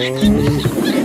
嗯。